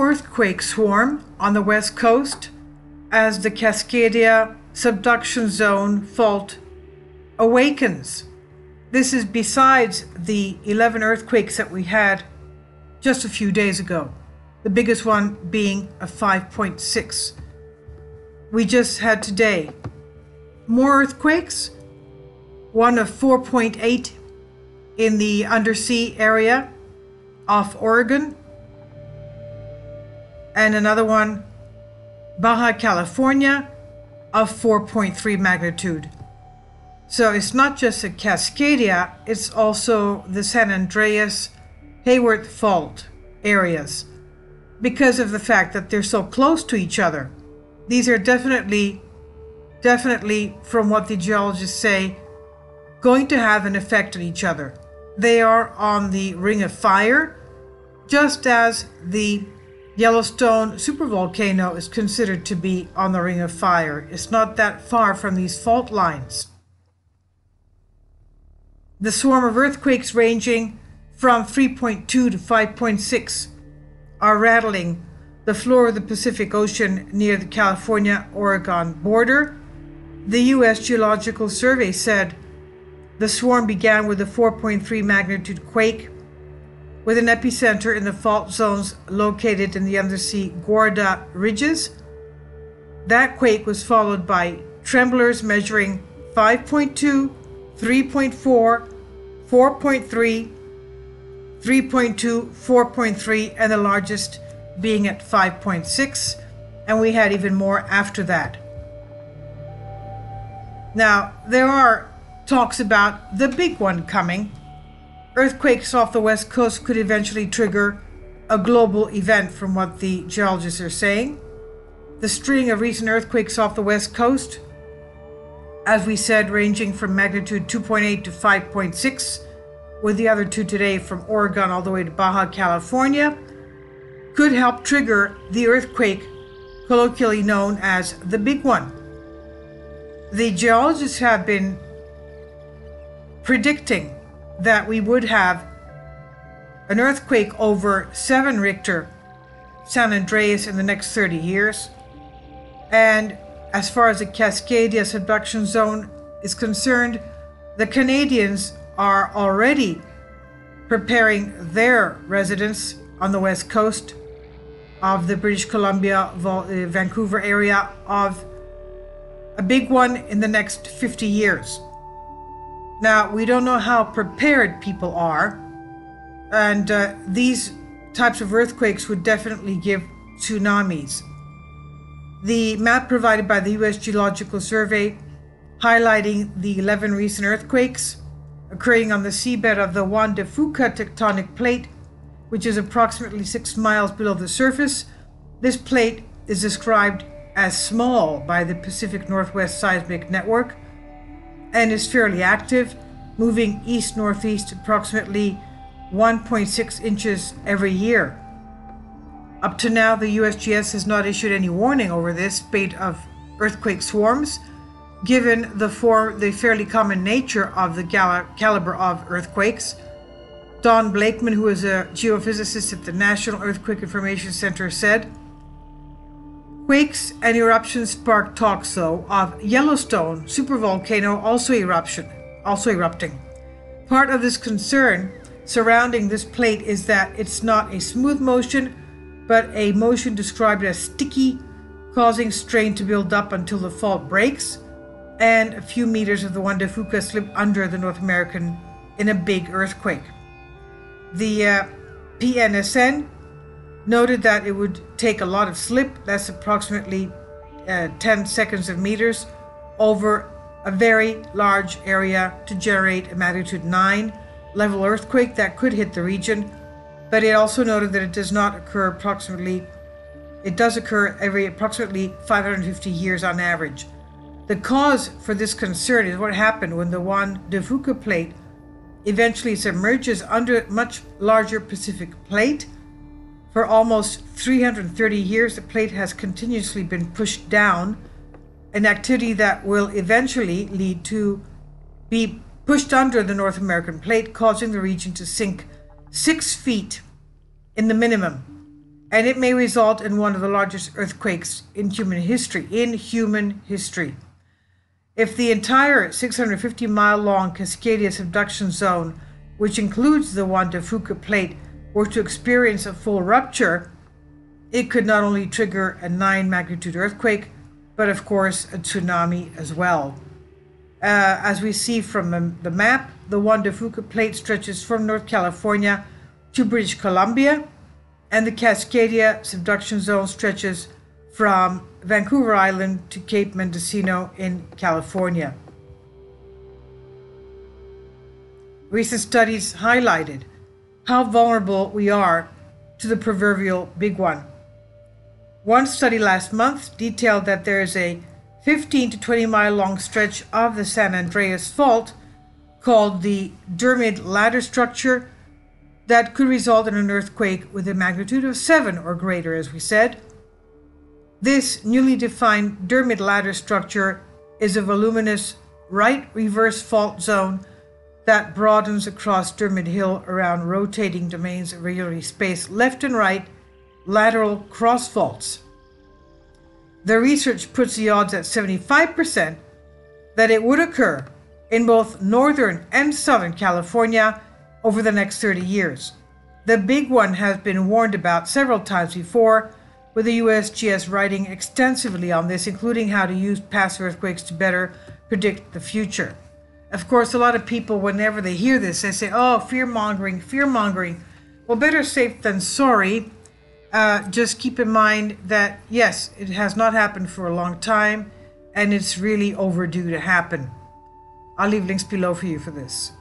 earthquake swarm on the west coast as the Cascadia subduction zone fault awakens. This is besides the 11 earthquakes that we had just a few days ago, the biggest one being a 5.6. We just had today more earthquakes, one of 4.8 in the undersea area off Oregon, and another one, Baja California, of 4.3 magnitude. So it's not just the Cascadia, it's also the San Andreas Hayward Fault areas because of the fact that they're so close to each other. These are definitely, definitely, from what the geologists say, going to have an effect on each other. They are on the Ring of Fire, just as the Yellowstone supervolcano is considered to be on the Ring of Fire. It's not that far from these fault lines. The swarm of earthquakes ranging from 3.2 to 5.6 are rattling the floor of the Pacific Ocean near the California Oregon border. The U.S. Geological Survey said the swarm began with a 4.3 magnitude quake with an epicenter in the fault zones located in the undersea Gorda Ridges. That quake was followed by tremblers measuring 5.2 3.4, 4.3, 3.2, 4.3, and the largest being at 5.6, and we had even more after that. Now, there are talks about the big one coming. Earthquakes off the west coast could eventually trigger a global event, from what the geologists are saying. The string of recent earthquakes off the west coast as we said, ranging from magnitude 2.8 to 5.6, with the other two today from Oregon all the way to Baja California, could help trigger the earthquake colloquially known as the Big One. The geologists have been predicting that we would have an earthquake over 7 Richter San Andreas in the next 30 years. And as far as the Cascadia subduction zone is concerned, the Canadians are already preparing their residents on the west coast of the British Columbia, uh, Vancouver area of a big one in the next 50 years. Now, we don't know how prepared people are, and uh, these types of earthquakes would definitely give tsunamis. The map provided by the U.S. Geological Survey highlighting the 11 recent earthquakes occurring on the seabed of the Juan de Fuca tectonic plate, which is approximately six miles below the surface. This plate is described as small by the Pacific Northwest Seismic Network and is fairly active, moving east northeast approximately 1.6 inches every year. Up to now, the USGS has not issued any warning over this spate of earthquake swarms, given the, form, the fairly common nature of the caliber of earthquakes. Don Blakeman, who is a geophysicist at the National Earthquake Information Center, said, Quakes and eruptions spark talks, though, of Yellowstone supervolcano also eruption, also erupting. Part of this concern surrounding this plate is that it's not a smooth motion, but a motion described as sticky, causing strain to build up until the fault breaks, and a few meters of the Juan de Fuca slip under the North American in a big earthquake. The uh, PNSN noted that it would take a lot of slip, that's approximately uh, 10 seconds of meters, over a very large area to generate a magnitude 9 level earthquake that could hit the region but it also noted that it does not occur approximately it does occur every approximately 550 years on average. The cause for this concern is what happened when the Juan de Fuca plate eventually submerges under a much larger Pacific plate. For almost 330 years, the plate has continuously been pushed down, an activity that will eventually lead to be pushed under the North American plate, causing the region to sink six feet in the minimum and it may result in one of the largest earthquakes in human history. In human history. If the entire 650 mile long Cascadia subduction zone, which includes the Juan de Fuca plate, were to experience a full rupture, it could not only trigger a 9 magnitude earthquake, but of course a tsunami as well. Uh, as we see from the map, the Juan de Fuca plate stretches from North California to British Columbia, and the Cascadia subduction zone stretches from Vancouver Island to Cape Mendocino in California. Recent studies highlighted how vulnerable we are to the proverbial big one. One study last month detailed that there is a 15 to 20 mile long stretch of the San Andreas Fault called the Durmid Ladder Structure that could result in an earthquake with a magnitude of 7 or greater, as we said. This newly defined Durmid Ladder structure is a voluminous right reverse fault zone that broadens across Durmid Hill around rotating domains of regularly spaced left and right lateral cross faults. The research puts the odds at 75% that it would occur in both northern and southern California over the next 30 years. The big one has been warned about several times before, with the USGS writing extensively on this, including how to use past earthquakes to better predict the future. Of course, a lot of people, whenever they hear this, they say, oh, fear mongering, fear mongering. Well, better safe than sorry. Uh, just keep in mind that, yes, it has not happened for a long time and it's really overdue to happen. I'll leave links below for you for this.